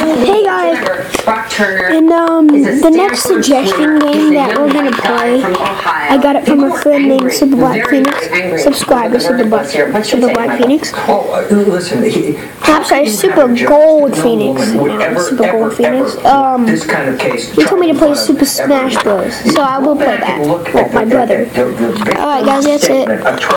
Hey guys, and um, the next suggestion game that we're gonna play. I got it from a friend named Super Black Phoenix. subscriber Super Black, Super Black Phoenix. Oh, I Super Gold Phoenix. Super Gold Phoenix. Um, he told me to play Super Smash Bros. So I will play that. with oh, my brother. Alright guys, that's it.